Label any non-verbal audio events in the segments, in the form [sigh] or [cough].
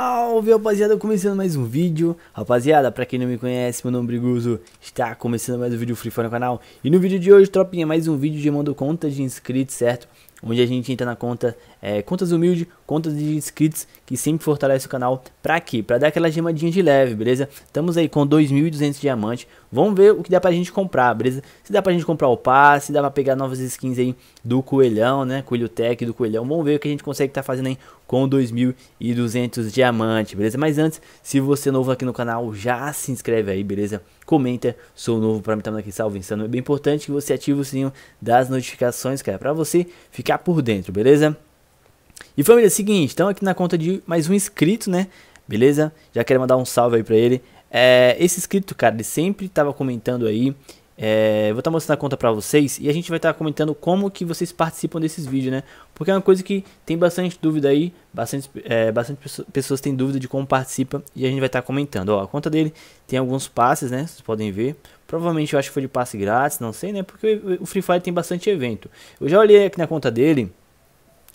Salve rapaziada, começando mais um vídeo. Rapaziada, pra quem não me conhece, meu nome é Briguso. Está começando mais um vídeo Free Fire no canal. E no vídeo de hoje, tropinha, mais um vídeo de mando conta de inscritos, certo? Onde a gente entra na conta, é, contas humildes, contas de inscritos Que sempre fortalece o canal Pra quê? Pra dar aquela gemadinha de leve, beleza? Estamos aí com 2.200 diamantes Vamos ver o que dá pra gente comprar, beleza? Se dá pra gente comprar o passe, se dá pra pegar novas skins aí do coelhão, né? Coelho Tech do coelhão Vamos ver o que a gente consegue estar tá fazendo aí com 2.200 diamantes, beleza? Mas antes, se você é novo aqui no canal, já se inscreve aí, beleza? Comenta, sou novo para mim estar aqui salve insano. É bem importante que você ative o sininho das notificações, cara, para você ficar por dentro, beleza? E família, é seguinte, estamos aqui na conta de mais um inscrito, né? Beleza? Já quero mandar um salve aí para ele. É, esse inscrito, cara, ele sempre estava comentando aí é, vou estar tá mostrando a conta para vocês e a gente vai estar tá comentando como que vocês participam desses vídeos, né? Porque é uma coisa que tem bastante dúvida aí, bastante, é, bastante pessoas têm dúvida de como participa e a gente vai estar tá comentando. Ó, a conta dele tem alguns passes, né? Vocês podem ver. Provavelmente eu acho que foi de passe grátis, não sei, né? Porque o Free Fire tem bastante evento. Eu já olhei aqui na conta dele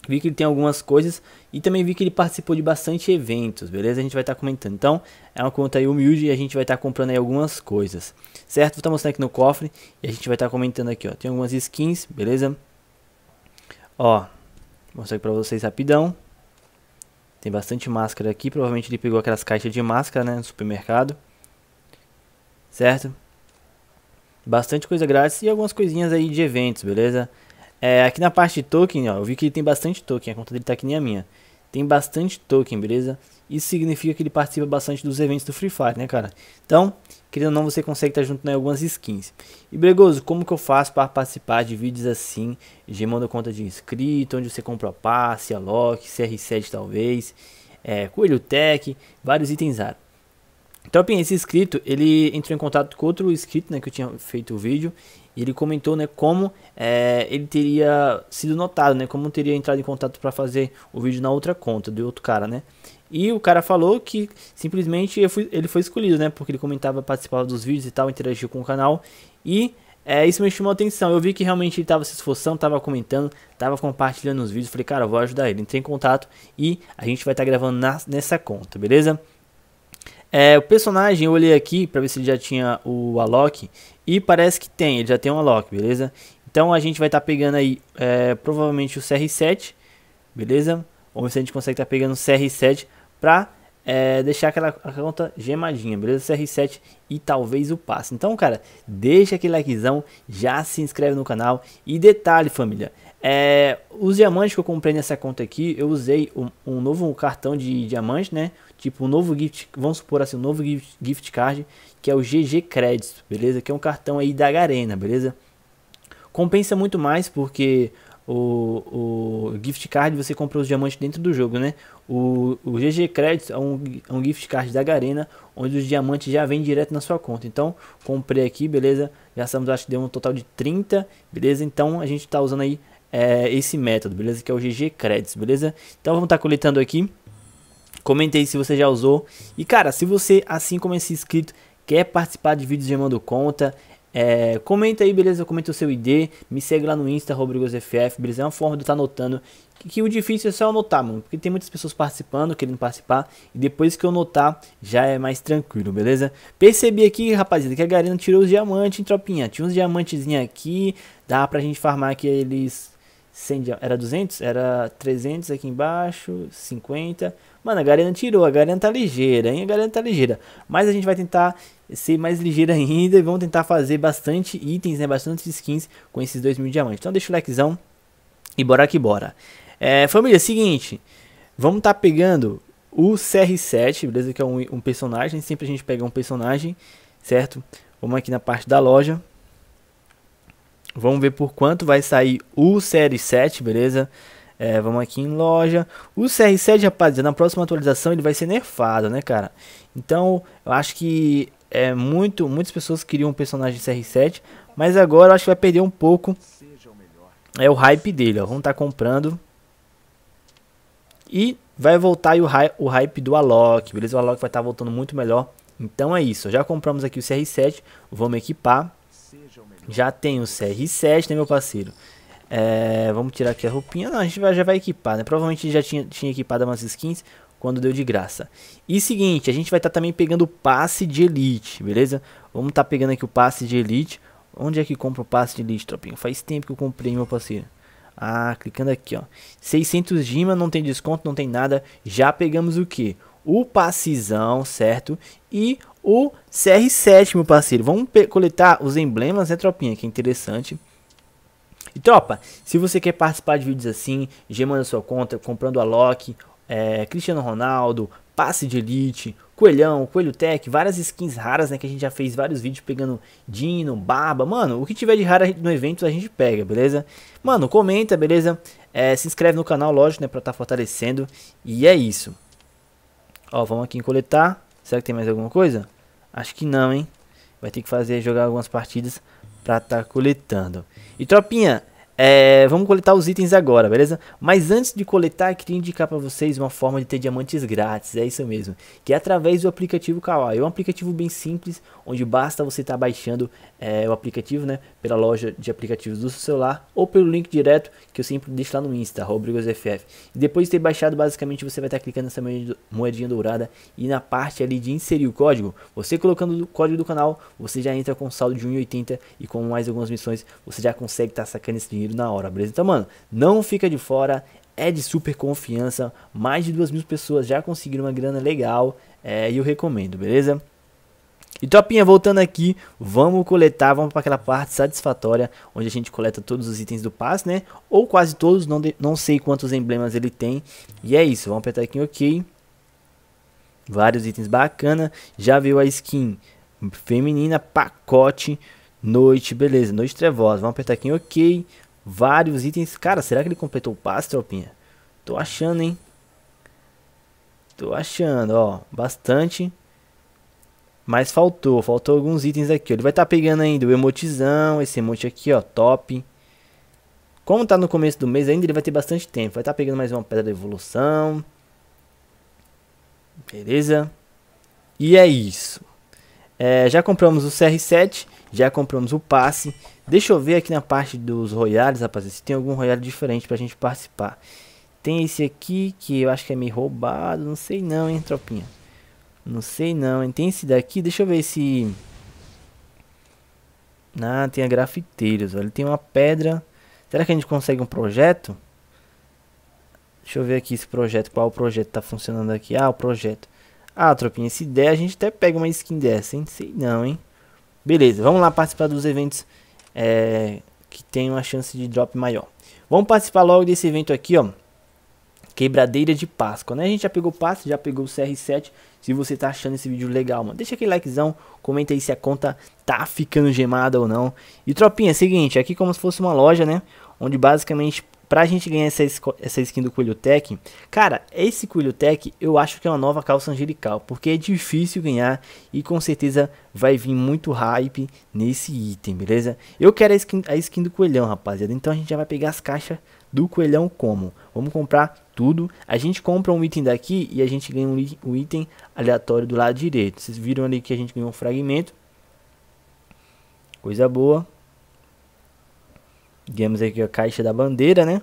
Vi que ele tem algumas coisas e também vi que ele participou de bastante eventos, beleza? A gente vai estar tá comentando. Então, é uma conta aí humilde e a gente vai estar tá comprando aí algumas coisas, certo? Vou estar tá mostrando aqui no cofre e a gente vai estar tá comentando aqui, ó. Tem algumas skins, beleza? Ó, vou mostrar aqui pra vocês rapidão. Tem bastante máscara aqui, provavelmente ele pegou aquelas caixas de máscara, né, no supermercado. Certo? Bastante coisa grátis e algumas coisinhas aí de eventos, beleza? É, aqui na parte de token, ó, eu vi que ele tem bastante token, a conta dele tá que nem a minha. Tem bastante token, beleza? Isso significa que ele participa bastante dos eventos do Free Fire, né, cara? Então, querendo ou não, você consegue estar junto em algumas skins. E Bregoso, como que eu faço para participar de vídeos assim, gemando conta de inscrito, onde você compra a passe, a lock, CR7 talvez, é, Coelho Tech, vários itens raros. Então, esse inscrito, ele entrou em contato com outro inscrito, né, que eu tinha feito o vídeo, e ele comentou, né, como é, ele teria sido notado, né, como teria entrado em contato para fazer o vídeo na outra conta do outro cara, né. E o cara falou que simplesmente ele foi escolhido, né, porque ele comentava, participava dos vídeos e tal, interagia com o canal e é, isso me chamou a atenção. Eu vi que realmente ele estava se esforçando, estava comentando, estava compartilhando os vídeos. Falei, cara, eu vou ajudar ele. Entrei em contato e a gente vai estar tá gravando na, nessa conta, beleza? É, o personagem, eu olhei aqui para ver se ele já tinha o Alok e parece que tem, ele já tem um Alok, beleza? Então a gente vai estar tá pegando aí é, provavelmente o CR7, beleza? Vamos ver se a gente consegue estar tá pegando o CR7 para é, deixar aquela conta gemadinha, beleza? CR7 e talvez o passe. Então, cara, deixa aquele likezão, já se inscreve no canal. E detalhe, família, é, os diamantes que eu comprei nessa conta aqui, eu usei um, um novo cartão de diamante, né? Tipo um novo gift, vamos supor assim, um novo gift, card, que é o GG Credits, beleza? Que é um cartão aí da Garena, beleza? Compensa muito mais porque o, o gift card você compra os diamantes dentro do jogo, né? O, o GG Credits é um, é um gift card da Garena, onde os diamantes já vêm direto na sua conta. Então, comprei aqui, beleza? Já estamos, acho que deu um total de 30, beleza? Então, a gente está usando aí é, esse método, beleza? Que é o GG Credits, beleza? Então vamos estar tá coletando aqui. Comente aí se você já usou. E cara, se você, assim como esse inscrito, quer participar de vídeos gemando conta, é, comenta aí, beleza? Comenta o seu ID, me segue lá no Insta, RodrigosFF, beleza? É uma forma de estar tá anotando. Que, que, o difícil é só anotar, mano. Porque tem muitas pessoas participando, querendo participar. E depois que eu notar, já é mais tranquilo, beleza? Percebi aqui, rapaziada, que a Garena tirou os diamantes em tropinha. Tinha uns diamantezinhos aqui. Dá pra gente farmar aqui eles 100, era 200? Era 300 aqui embaixo, 50. Mano, a Garena tirou, a Garena tá ligeira, hein? A Garena tá ligeira. Mas a gente vai tentar ser mais ligeira [laughs] ainda e vamos tentar fazer bastante itens, né? Bastante skins com esses 2 mil diamantes. Então deixa o likezão e bora que bora. É, família, seguinte. Vamos tá pegando o CR7, beleza? Que é um, um personagem. Sempre a gente pega um personagem, certo? Vamos aqui na parte da loja. Vamos ver por quanto vai sair o Série 7, beleza? É, vamos aqui em loja. O CR7, rapaziada, na próxima atualização ele vai ser nerfado, né, cara? Então, eu acho que é muito, muitas pessoas queriam um personagem CR7, mas agora eu acho que vai perder um pouco é o hype dele, ó. Vamos estar tá comprando. E vai voltar o, hy o hype do Alok, beleza? O Alok vai estar tá voltando muito melhor. Então é isso, já compramos aqui o CR7, vamos equipar. Já tem o CR7, né, meu parceiro? É, vamos tirar aqui a roupinha. Não, a gente vai, já vai equipar, né? Provavelmente já tinha, tinha equipado umas skins. quando deu de graça. E seguinte, a gente vai estar tá também pegando o passe de elite, beleza? Vamos estar tá pegando aqui o passe de elite. Onde é que compra o passe de elite, tropinha? Faz tempo que eu comprei, meu parceiro. Ah, clicando aqui, ó. 600 Gima, não tem desconto, não tem nada. Já pegamos o que? O passezão, certo? E o CR7, meu parceiro. Vamos coletar os emblemas, né, tropinha? Que é interessante. E tropa, se você quer participar de vídeos assim, gemando sua conta, comprando a Loki é, Cristiano Ronaldo, passe de elite, coelhão, coelho tech, várias skins raras, né, que a gente já fez vários vídeos pegando Dino, Barba, mano, o que tiver de raro no evento a gente pega, beleza? Mano, comenta, beleza? É, se inscreve no canal, lógico, né, pra tá fortalecendo, e é isso. Ó, vamos aqui em coletar, será que tem mais alguma coisa? Acho que não, hein? Vai ter que fazer, jogar algumas partidas pra estar tá coletando. E tropinha, é, vamos coletar os itens agora, beleza? Mas antes de coletar, queria indicar para vocês uma forma de ter diamantes grátis, é isso mesmo. Que é através do aplicativo Kawaii. É um aplicativo bem simples, onde basta você estar tá baixando é, o aplicativo, né? Pela loja de aplicativos do seu celular ou pelo link direto que eu sempre deixo lá no Insta, RobrigosFF. E depois de ter baixado, basicamente você vai estar tá clicando nessa moedinha dourada e na parte ali de inserir o código, você colocando o código do canal, você já entra com saldo de 1,80 e com mais algumas missões, você já consegue estar tá sacando esse dinheiro dinheiro na hora, beleza? Então, mano, não fica de fora, é de super confiança. Mais de duas mil pessoas já conseguiram uma grana legal é, e eu recomendo, beleza? E tropinha, voltando aqui, vamos coletar, vamos para aquela parte satisfatória, onde a gente coleta todos os itens do passe, né? Ou quase todos, não, de, não sei quantos emblemas ele tem. E é isso, vamos apertar aqui em OK. Vários itens bacana, já veio a skin feminina, pacote, noite, beleza, noite trevosa. Vamos apertar aqui em OK, Vários itens. Cara, será que ele completou o passe, tropinha? Tô achando, hein? Tô achando, ó. Bastante. Mas faltou. Faltou alguns itens aqui. Ele vai estar tá pegando ainda o emotizão. Esse emote aqui, ó. Top. Como tá no começo do mês ainda, ele vai ter bastante tempo. Vai estar tá pegando mais uma pedra de evolução. Beleza. E é isso. É, já compramos o CR7. Já compramos o passe. Deixa eu ver aqui na parte dos royales, rapaziada, se tem algum royale diferente pra gente participar. Tem esse aqui, que eu acho que é meio roubado, não sei não, hein, tropinha. Não sei não, hein. Tem esse daqui, deixa eu ver se... Ah, tem a grafiteiros, ele tem uma pedra. Será que a gente consegue um projeto? Deixa eu ver aqui esse projeto, qual projeto tá funcionando aqui. Ah, o projeto. Ah, tropinha, se der a gente até pega uma skin dessa, hein. Sei não, hein. Beleza, vamos lá participar dos eventos é, que tem uma chance de drop maior. Vamos participar logo desse evento aqui, ó. Quebradeira de Páscoa, né? A gente já pegou passe, já pegou o CR7. Se você tá achando esse vídeo legal, mano, deixa aquele likezão, comenta aí se a conta tá ficando gemada ou não. E tropinha, é seguinte, aqui como se fosse uma loja, né? Onde basicamente pra gente ganhar essa, essa skin do Coelho Tech, cara, esse Coelho Tech eu acho que é uma nova calça angelical, porque é difícil ganhar e com certeza vai vir muito hype nesse item, beleza? Eu quero a skin, a skin do coelhão, rapaziada, então a gente já vai pegar as caixas do coelhão como? Vamos comprar tudo, a gente compra um item daqui e a gente ganha um, um item aleatório do lado direito, vocês viram ali que a gente ganhou um fragmento, coisa boa, Ganhamos aqui a caixa da bandeira, né?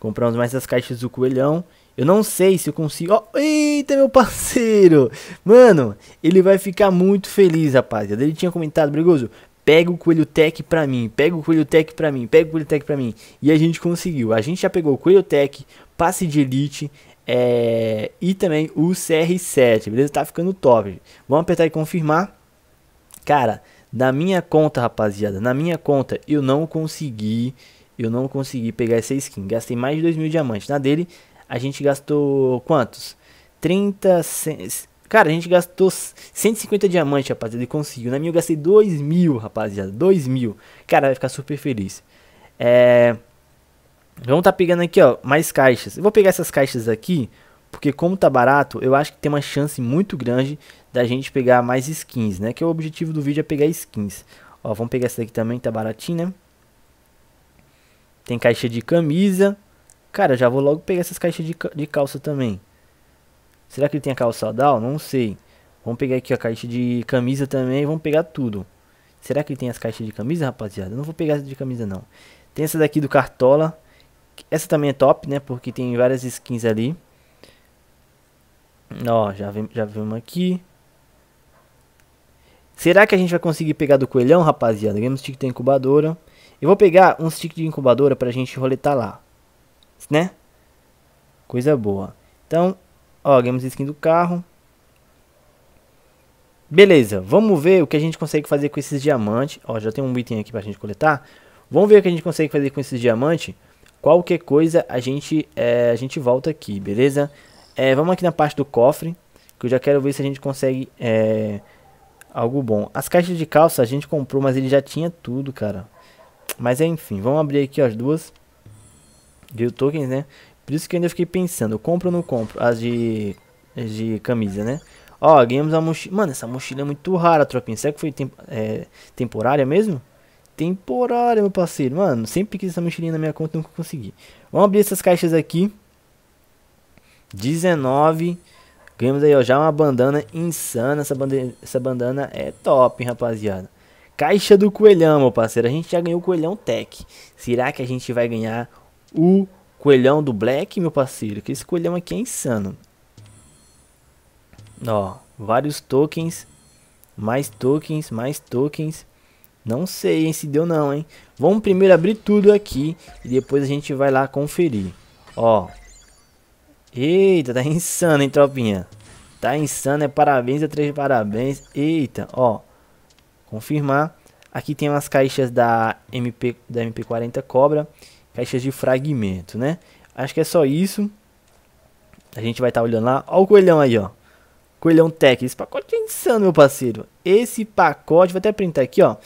Compramos mais as caixas do coelhão. Eu não sei se eu consigo... Oh, eita, meu parceiro! Mano, ele vai ficar muito feliz, rapaziada. Ele tinha comentado, Brigoso, pega o Coelho Tech pra mim, pega o Coelho Tech pra mim, pega o Coelho Tech pra mim. E a gente conseguiu. A gente já pegou o Coelho Tech, passe de elite é... e também o CR7, beleza? Tá ficando top. Vamos apertar e confirmar. Cara, na minha conta, rapaziada, na minha conta eu não consegui, eu não consegui pegar essa skin. Gastei mais de 2 mil diamantes. Na dele a gente gastou quantos? 30, cara, a gente gastou 150 diamantes, rapaziada, e conseguiu. Na minha eu gastei 2 mil, rapaziada, 2 mil. Cara, vai ficar super feliz. É... Vamos tá pegando aqui, ó, mais caixas. Eu vou pegar essas caixas aqui, porque como tá barato, eu acho que tem uma chance muito grande da gente pegar mais skins, né? Que o objetivo do vídeo é pegar skins. Ó, vamos pegar essa daqui também, tá baratinha. Né? Tem caixa de camisa. Cara, já vou logo pegar essas caixas de, de calça também. Será que ele tem a calça Down? Não sei. Vamos pegar aqui a caixa de camisa também. Vamos pegar tudo. Será que ele tem as caixas de camisa, rapaziada? Não vou pegar essa de camisa, não. Tem essa daqui do Cartola. Essa também é top, né? Porque tem várias skins ali. Ó, já, vem, já vimos aqui. Será que a gente vai conseguir pegar do coelhão, rapaziada? Ganhamos stick da incubadora. Eu vou pegar um stick de incubadora pra gente roletar lá. Né? Coisa boa. Então, ó, ganhamos skin do carro. Beleza, vamos ver o que a gente consegue fazer com esses diamantes. Ó, já tem um item aqui pra gente coletar. Vamos ver o que a gente consegue fazer com esses diamantes. Qualquer coisa a gente, é, a gente volta aqui, beleza? É, vamos aqui na parte do cofre, que eu já quero ver se a gente consegue é, algo bom. As caixas de calça a gente comprou, mas ele já tinha tudo, cara. Mas enfim, vamos abrir aqui as duas. De tokens, né? Por isso que eu ainda fiquei pensando, eu compro ou não compro as de, as de camisa, né? Ó, ganhamos a mochila. Mano, essa mochila é muito rara, tropinha. Será que foi temp é, temporária mesmo? Temporária, meu parceiro. Mano, sempre quis essa mochilinha na minha conta e nunca consegui. Vamos abrir essas caixas aqui. 19. Ganhamos aí, ó, já uma bandana insana. Essa bandana, essa bandana é top, hein, rapaziada. Caixa do coelhão, meu parceiro. A gente já ganhou o coelhão tech. Será que a gente vai ganhar o coelhão do black, meu parceiro? Que esse coelhão aqui é insano. Ó, vários tokens. Mais tokens, mais tokens. Não sei, hein, se deu não, hein. Vamos primeiro abrir tudo aqui e depois a gente vai lá conferir. Ó. Eita, tá [laughs] insano, hein, tropinha. Tá insano, é parabéns, é três parabéns. Eita, ó. Confirmar. Aqui tem umas caixas da MP da MP40 Cobra, caixas de fragmento, né? Acho que é só isso. A gente vai estar tá olhando lá. Ó o coelhão aí, ó. Coelhão Tech. Esse pacote é insano, meu parceiro. Esse pacote, vou até printar aqui, ó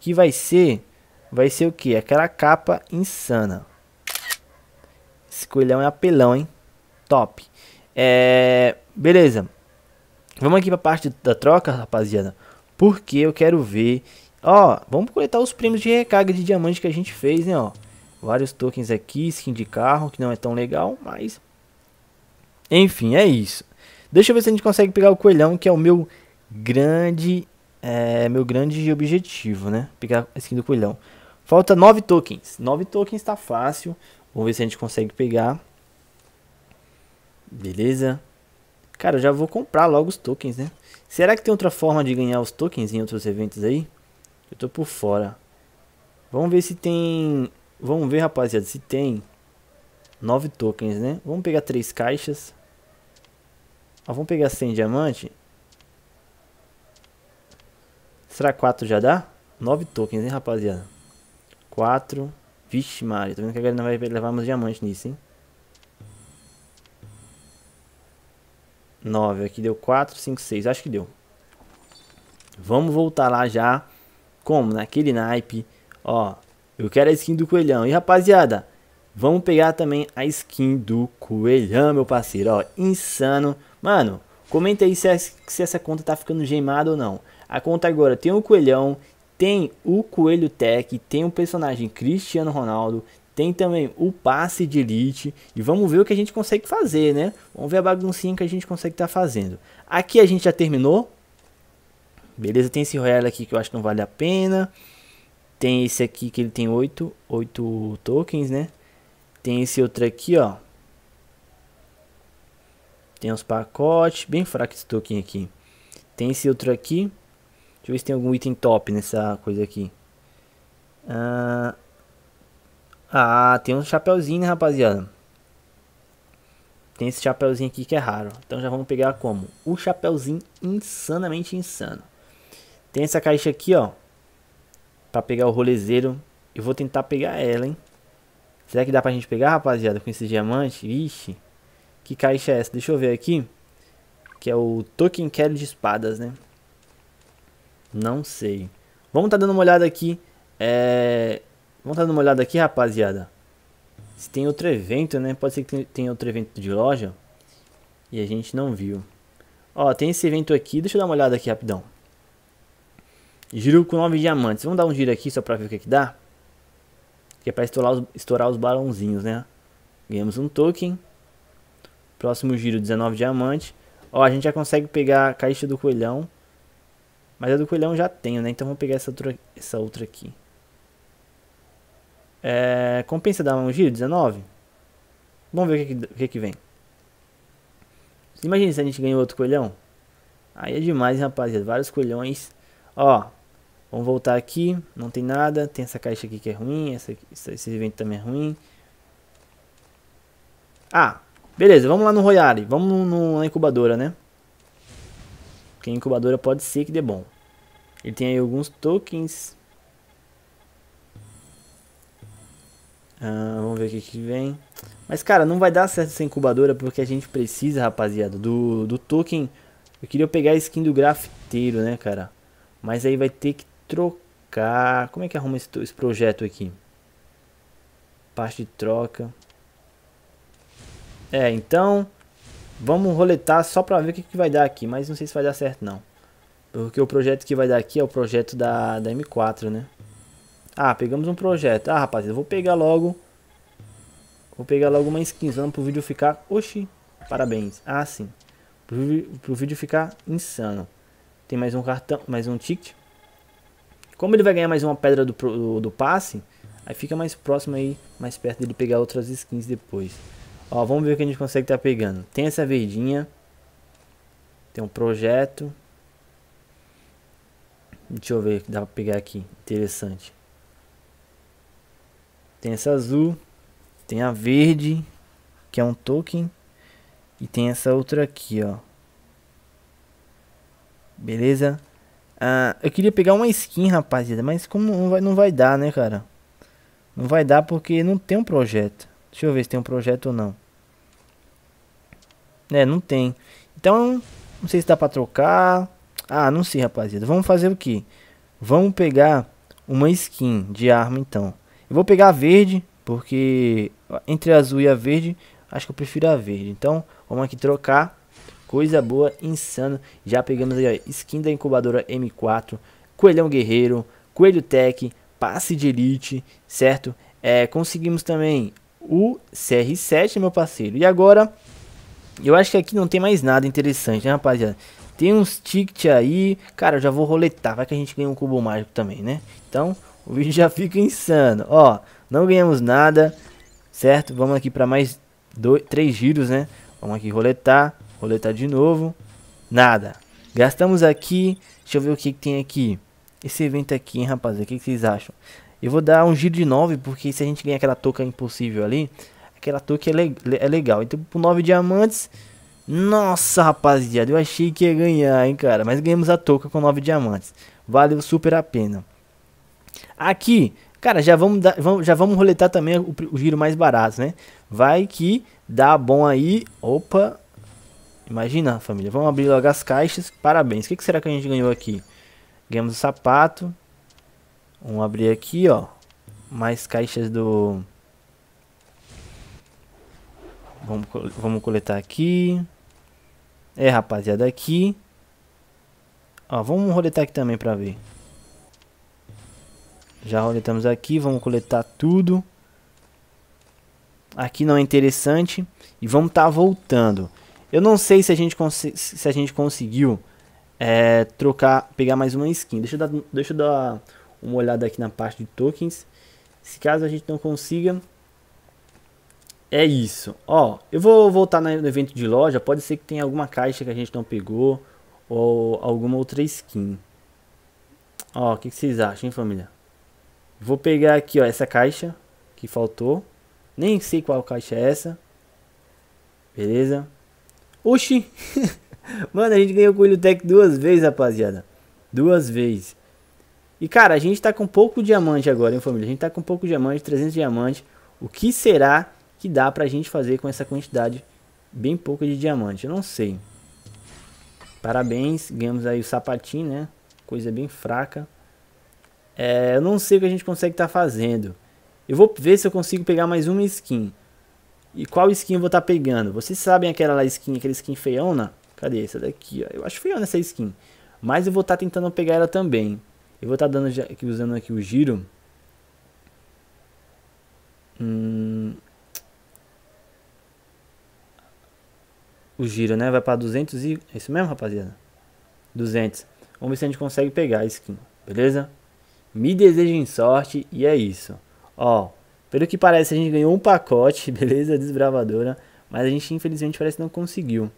que vai ser vai ser o que? Aquela capa insana. Esse coelhão é apelão, hein? Top. É, beleza. Vamos aqui para a parte da troca, rapaziada. Porque eu quero ver. Ó, vamos coletar os prêmios de recarga de diamante que a gente fez, né? Ó, vários tokens aqui, skin de carro, que não é tão legal, mas. Enfim, é isso. Deixa eu ver se a gente consegue pegar o coelhão, que é o meu grande é meu grande objetivo, né? Pegar a skin do coelhão. Falta 9 tokens. 9 tokens tá fácil. Vamos ver se a gente consegue pegar. Beleza. Cara, eu já vou comprar logo os tokens, né? Será que tem outra forma de ganhar os tokens em outros eventos aí? Eu tô por fora. Vamos ver se tem... Vamos ver, rapaziada, se tem 9 tokens, né? Vamos pegar 3 caixas. Ó, vamos pegar 100 diamante. Será 4 já dá? 9 tokens, hein, rapaziada? 4. Vixe, Maria. Tô vendo que a galera não vai levar meus diamantes nisso, hein? 9. Aqui deu 4, 5, 6. Acho que deu. Vamos voltar lá já. Como? Naquele naipe. Ó. Eu quero a skin do coelhão. E, rapaziada, vamos pegar também a skin do coelhão, meu parceiro. Ó, insano. Mano, comenta aí se, se essa conta tá ficando gemada ou não. A conta agora tem o Coelhão, tem o Coelho Tech, tem o personagem Cristiano Ronaldo, tem também o passe de elite e vamos ver o que a gente consegue fazer, né? Vamos ver a baguncinha que a gente consegue estar tá fazendo. Aqui a gente já terminou. Beleza, tem esse Royal aqui que eu acho que não vale a pena. Tem esse aqui que ele tem 8, 8 tokens, né? Tem esse outro aqui, ó. Tem uns pacotes, bem fraco esse token aqui. Tem esse outro aqui, Deixa eu ver se tem algum item top nessa coisa aqui. Ah, ah tem um chapeuzinho, né, rapaziada? Tem esse chapeuzinho aqui que é raro. Então já vamos pegar como? O chapeuzinho insanamente insano. Tem essa caixa aqui, ó. Pra pegar o rolezeiro. Eu vou tentar pegar ela, hein. Será que dá pra gente pegar, rapaziada, com esse diamante? Ixi. Que caixa é essa? Deixa eu ver aqui. Que é o Token Carry de espadas, né? Não sei. Vamos tá dando uma olhada aqui. É... Vamos dando uma olhada aqui, rapaziada. Se tem outro evento, né? Pode ser que tenha outro evento de loja. E a gente não viu. Ó, tem esse evento aqui. Deixa eu dar uma olhada aqui rapidão. Giro com 9 diamantes. Vamos dar um giro aqui só pra ver o que, que dá. Que é pra estourar os, estourar os balãozinhos, né? Ganhamos um token. Próximo giro, 19 diamantes. Ó, a gente já consegue pegar a caixa do coelhão. Mas a do coelhão já tenho, né? Então vamos pegar essa outra, essa outra aqui. É, compensa dar um giro? 19? Vamos ver o que, que, que vem. Imagina se a gente ganhou outro coelhão. Aí é demais, rapaziada. Vários coelhões. Ó, vamos voltar aqui. Não tem nada. Tem essa caixa aqui que é ruim. Essa, esse evento também é ruim. Ah, beleza. Vamos lá no Royale. Vamos no, na incubadora, né? Porque a incubadora pode ser que dê bom. Ele tem aí alguns tokens. Ah, vamos ver o que, que vem. Mas, cara, não vai dar certo essa incubadora porque a gente precisa, rapaziada, do, do token. Eu queria pegar a skin do grafiteiro, né, cara? Mas aí vai ter que trocar. Como é que arruma esse, esse projeto aqui? Parte de troca. É, então... Vamos roletar só pra ver o que, que vai dar aqui. Mas não sei se vai dar certo, não. Porque o projeto que vai dar aqui é o projeto da, da M4, né? Ah, pegamos um projeto. Ah, rapaziada, vou pegar logo. Vou pegar logo uma skinzona pro vídeo ficar... Oxi, parabéns. Ah, sim. Pro, pro vídeo ficar insano. Tem mais um cartão, mais um ticket. Como ele vai ganhar mais uma pedra do, do, do passe, aí fica mais próximo aí, mais perto dele pegar outras skins depois. Ó, vamos ver o que a gente consegue tá pegando. Tem essa verdinha. Tem um projeto. Deixa eu ver o que dá pra pegar aqui. Interessante. Tem essa azul. Tem a verde. Que é um token. E tem essa outra aqui, ó. Beleza? Ah, eu queria pegar uma skin, rapaziada. Mas como não vai, não vai dar, né, cara? Não vai dar porque não tem um projeto. Deixa eu ver se tem um projeto ou não. É, não tem. Então, não sei se dá pra trocar. Ah, não sei, rapaziada. Vamos fazer o que? Vamos pegar uma skin de arma, então. Eu vou pegar a verde, porque entre a azul e a verde, acho que eu prefiro a verde. Então, vamos aqui trocar. Coisa boa, insano. Já pegamos aí, ó, skin da incubadora M4, coelhão guerreiro, coelho tech, passe de elite, certo? É, conseguimos também o CR7, meu parceiro. E agora, eu acho que aqui não tem mais nada interessante, né, rapaziada? Tem uns tickets aí. Cara, eu já vou roletar. Vai que a gente ganha um cubo mágico também, né? Então, o vídeo já fica insano. Ó, não ganhamos nada, certo? Vamos aqui para mais dois, três giros, né? Vamos aqui roletar, roletar de novo. Nada. Gastamos aqui. Deixa eu ver o que, que tem aqui. Esse evento aqui, hein, rapaziada. O que, que vocês acham? Eu vou dar um giro de 9, porque se a gente ganhar aquela touca impossível ali, aquela touca é, le é legal. Então, por 9 diamantes, nossa, rapaziada, eu achei que ia ganhar, hein, cara. Mas ganhamos a touca com 9 diamantes. Valeu super a pena. Aqui, cara, já vamos, dar, vamos, já vamos roletar também o, o, giro mais barato, né? Vai que dá bom aí. Opa. Imagina, família. Vamos abrir logo as caixas. Parabéns. O que, que será que a gente ganhou aqui? Ganhamos o sapato. Vamos abrir aqui, ó. Mais caixas do... Vamos, vamos coletar aqui. É, rapaziada, aqui. Ó, vamos roletar aqui também pra ver. Já roletamos aqui, vamos coletar tudo. Aqui não é interessante. E vamos estar tá voltando. Eu não sei se a gente, se a gente conseguiu é, trocar, pegar mais uma skin. Deixa eu, dar, deixa eu dar uma olhada aqui na parte de tokens. Se caso a gente não consiga, é isso. Ó, eu vou voltar no evento de loja. Pode ser que tenha alguma caixa que a gente não pegou. Ou alguma outra skin. Ó, o que, que, vocês acham, hein, família? Vou pegar aqui, ó, essa caixa que faltou. Nem sei qual caixa é essa. Beleza? Oxi! [laughs] Mano, a gente ganhou o Coelho Tech duas vezes, rapaziada. Duas vezes. E, cara, a gente tá com pouco diamante agora, hein, família? A gente tá com pouco diamante, 300 diamantes. O que será que dá pra gente fazer com essa quantidade bem pouca de diamante. Eu não sei. Parabéns, ganhamos aí o sapatinho, né? Coisa bem fraca. É, eu não sei o que a gente consegue estar tá fazendo. Eu vou ver se eu consigo pegar mais uma skin. E qual skin eu vou estar tá pegando? Vocês sabem aquela lá skin, aquela skin feiona? Cadê essa daqui? Eu acho feiona essa skin. Mas eu vou estar tá tentando pegar ela também. Eu vou estar tá dando aqui, usando aqui o giro. Hum, o giro, né? Vai para 200 e... É isso mesmo, rapaziada? 200. Vamos ver se a gente consegue pegar a skin, beleza? Me desejem sorte e é isso. Ó, pelo que parece a gente ganhou um pacote, [laughs] beleza? Desbravadora. Mas a gente infelizmente parece que não conseguiu.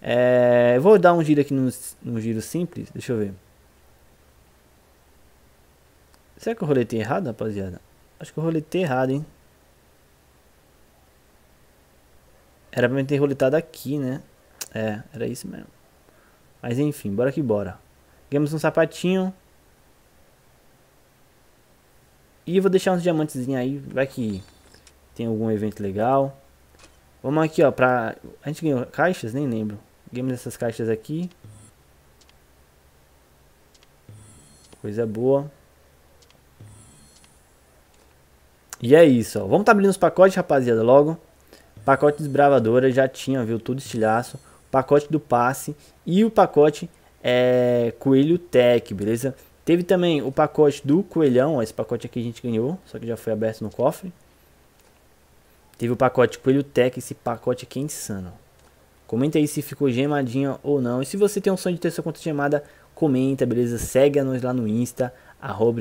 É, eu vou dar um giro aqui no, no giro simples, deixa eu ver. Será que eu roletei errado, rapaziada? Acho que eu roletei errado, hein? Era pra mim ter roletado aqui, né? É, era isso mesmo. Mas enfim, bora que bora. Ganhamos um sapatinho. E vou deixar uns diamantes aí, vai que tem algum evento legal. Vamos aqui, ó, pra... A gente ganhou caixas? Nem lembro. Ganhamos essas caixas aqui. Coisa boa. E é isso, ó. Vamos tá abrindo os pacotes, rapaziada, logo. Pacote desbravadora, já tinha, viu? Tudo estilhaço. Pacote do passe e o pacote é, Coelho Tech, beleza? Teve também o pacote do Coelhão, esse pacote aqui a gente ganhou, só que já foi aberto no cofre. Teve o pacote Coelho Tech, esse pacote aqui é insano. Comenta aí se ficou gemadinha ou não. E se você tem um sonho de ter sua conta gemada, comenta, beleza? Segue a nós lá no Insta, arroba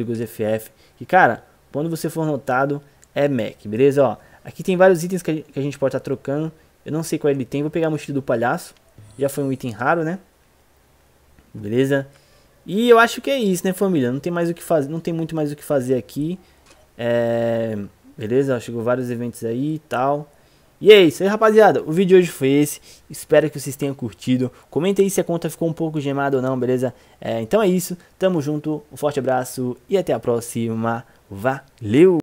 E cara, quando você for notado, é Mac, beleza? Ó, aqui tem vários itens que a gente pode estar tá trocando. Eu não sei qual ele tem. Vou pegar a mochila do palhaço. Já foi um item raro, né? Beleza? E eu acho que é isso, né, família? Não tem mais o que fazer, não tem muito mais o que fazer aqui. É... Beleza? Chegou vários eventos aí e tal. E é isso aí, rapaziada. O vídeo de hoje foi esse. Espero que vocês tenham curtido. Comenta aí se a conta ficou um pouco gemada ou não, beleza? É, então é isso. Tamo junto. Um forte abraço e até a próxima. Valeu!